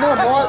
No, boy.